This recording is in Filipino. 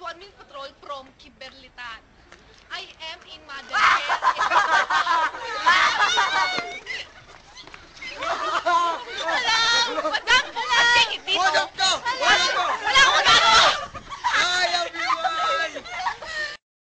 One Minute Patrol from Kiberlitan. I am in Mother